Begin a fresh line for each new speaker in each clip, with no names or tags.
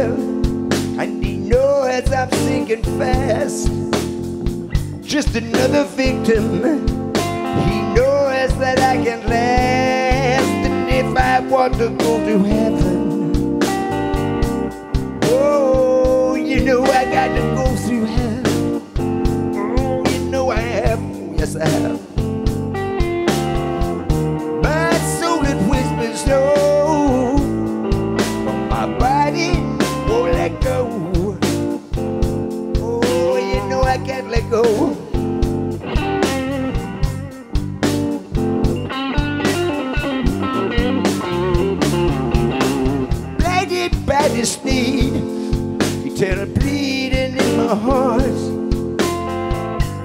live. And he knows I'm sinking fast. Just another victim. He knows that I can last. And if I want to go to heaven, oh, you know I got to go. Eternal bleeding in my heart.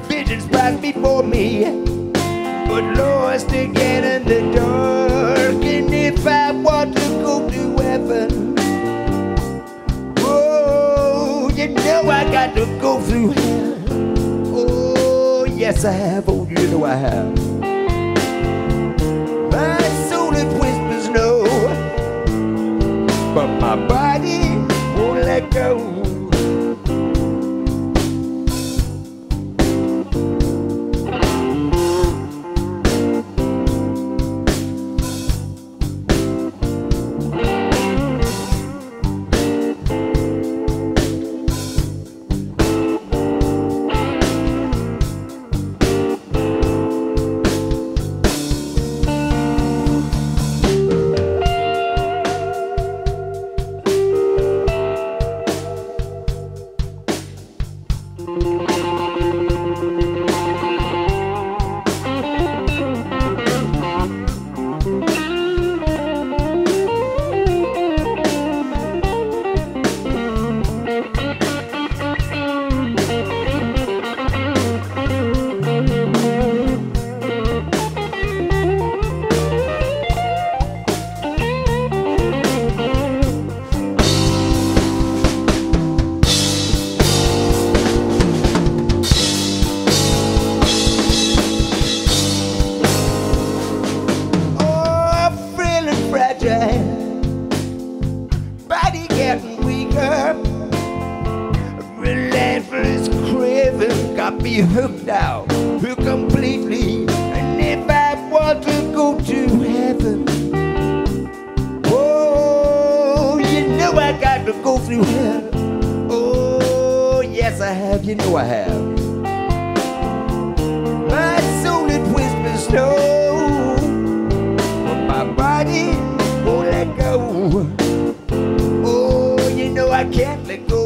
Visions pass before me, but lost again in the dark. And if I want to go to heaven, oh, you know I got to go through hell. Oh, yes, I have. Oh, you know I have. My soul it whispers no, but my body won't let go. Got me hooked out, hooked completely. And if I want to go to heaven, oh, you know I got to go through hell. Oh, yes, I have. You know I have. My soul it whispers no but my body won't let go. Oh, you know I can't let go.